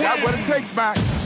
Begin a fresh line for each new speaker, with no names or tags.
That's what it takes, man.